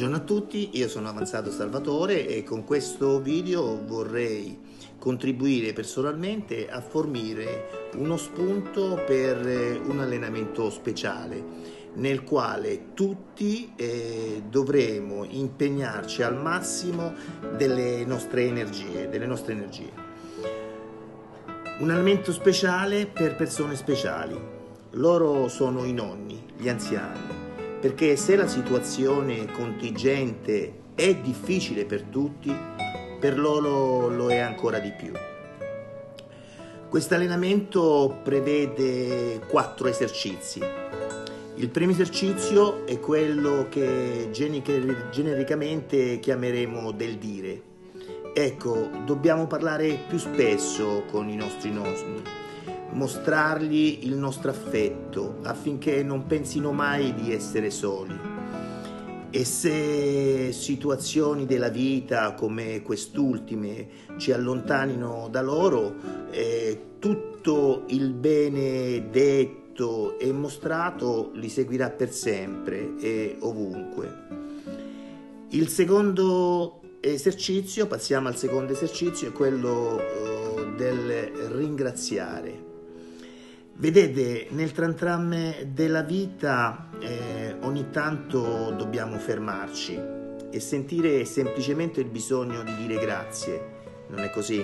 Buongiorno a tutti, io sono Avanzato Salvatore e con questo video vorrei contribuire personalmente a fornire uno spunto per un allenamento speciale nel quale tutti eh, dovremo impegnarci al massimo delle nostre energie, delle nostre energie. Un allenamento speciale per persone speciali. Loro sono i nonni, gli anziani, perché se la situazione contingente è difficile per tutti, per loro lo è ancora di più. Questo allenamento prevede quattro esercizi. Il primo esercizio è quello che genericamente chiameremo del dire. Ecco, dobbiamo parlare più spesso con i nostri nonni, mostrargli il nostro affetto affinché non pensino mai di essere soli. E se situazioni della vita come quest'ultime ci allontanino da loro, eh, tutto il bene detto e mostrato li seguirà per sempre e ovunque. Il secondo esercizio, passiamo al secondo esercizio, è quello eh, del ringraziare. Vedete, nel tram della vita eh, ogni tanto dobbiamo fermarci e sentire semplicemente il bisogno di dire grazie, non è così?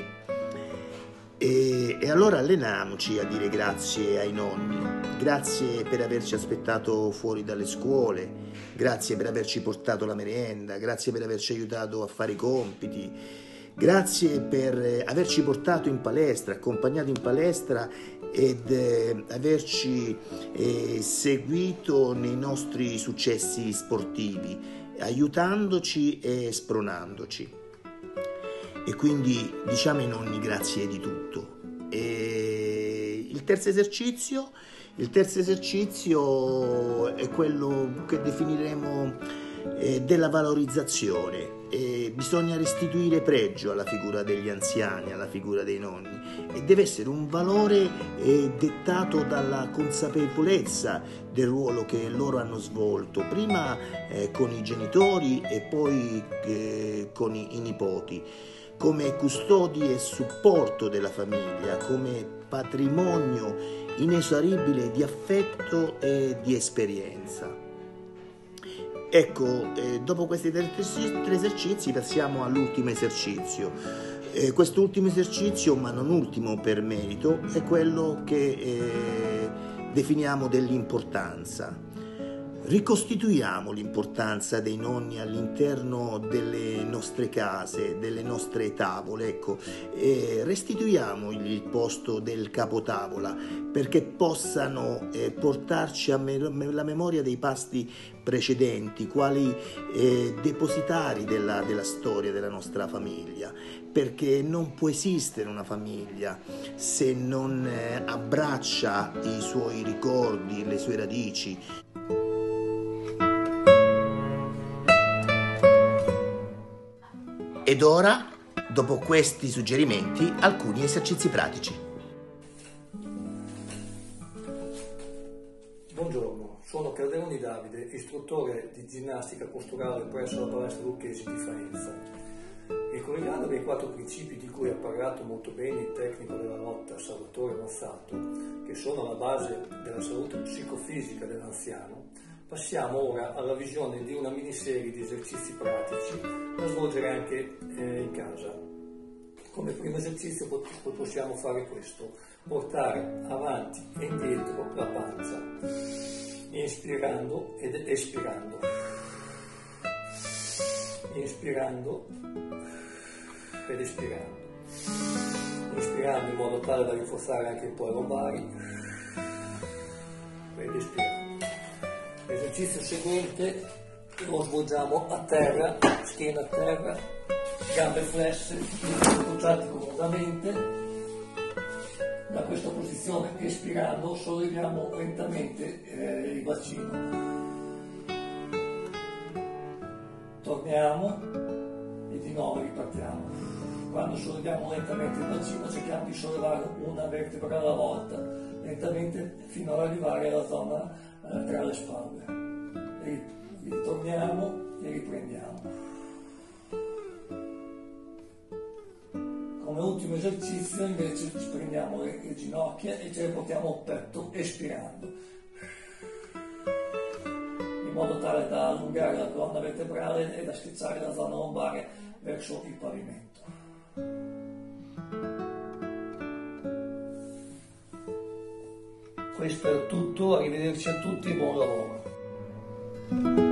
E, e, allora alleniamoci a dire grazie ai nonni, grazie per averci aspettato fuori dalle scuole, grazie per averci portato la merenda, grazie per averci aiutato a fare i compiti, grazie per averci portato in palestra, accompagnato in palestra ed eh, averci eh, seguito nei nostri successi sportivi, aiutandoci e spronandoci. E quindi diciamo ai nonni grazie di tutto. E il terzo esercizio, il terzo esercizio è quello che definiremo eh, della valorizzazione. Eh, bisogna restituire pregio alla figura degli anziani, alla figura dei nonni e deve essere un valore eh, dettato dalla consapevolezza del ruolo che loro hanno svolto, prima eh, con i genitori e poi eh, con i, i nipoti come custodi e supporto della famiglia, come patrimonio inesauribile di affetto e di esperienza. Ecco, eh, dopo questi tre, tre, esercizi passiamo all'ultimo esercizio. Eh, quest'ultimo esercizio, ma non ultimo per merito, è quello che eh, definiamo dell'importanza. Ricostituiamo l'importanza dei nonni all'interno delle nostre case, delle nostre tavole, ecco, e restituiamogli il posto del capotavola perché possano eh, portarci alla memoria dei pasti precedenti, quali eh, depositari della, della storia della nostra famiglia, perché non può esistere una famiglia se non eh, abbraccia i suoi ricordi, le sue radici. Ed ora, dopo questi suggerimenti, alcuni esercizi pratici. Buongiorno, sono Calderoni Davide, istruttore di ginnastica posturale presso la palestra Lucchesi di Faenza. E collegandomi ai quattro principi di cui ha parlato molto bene il tecnico della lotta Salvatore Mazzato, che sono alla base della salute psicofisica dell'anziano, Passiamo ora alla visione di una miniserie di esercizi pratici da svolgere anche eh, in casa. Come primo esercizio possiamo fare questo, portare avanti e indietro la pancia, inspirando ed espirando. Inspirando ed espirando. Inspirando in modo tale da rinforzare anche un po' i lombari ed espirando. L'esercizio seguente lo svolgiamo a terra, schiena a terra, gambe flesse, appoggiati comodamente. Da questa posizione, espirando, solleviamo lentamente eh, il bacino. Torniamo e di nuovo ripartiamo. Quando solleviamo lentamente il bacino cerchiamo di sollevare una vertebra alla volta, lentamente fino ad arrivare alla zona eh, tra le spalle Ritorniamo e riprendiamo. Come ultimo esercizio invece prendiamo le, le ginocchia e ce le portiamo al petto espirando in modo tale da allungare la colonna vertebrale e da schizzare la zona lombare verso il pavimento. Questo è tutto, arrivederci a tutti e buon lavoro.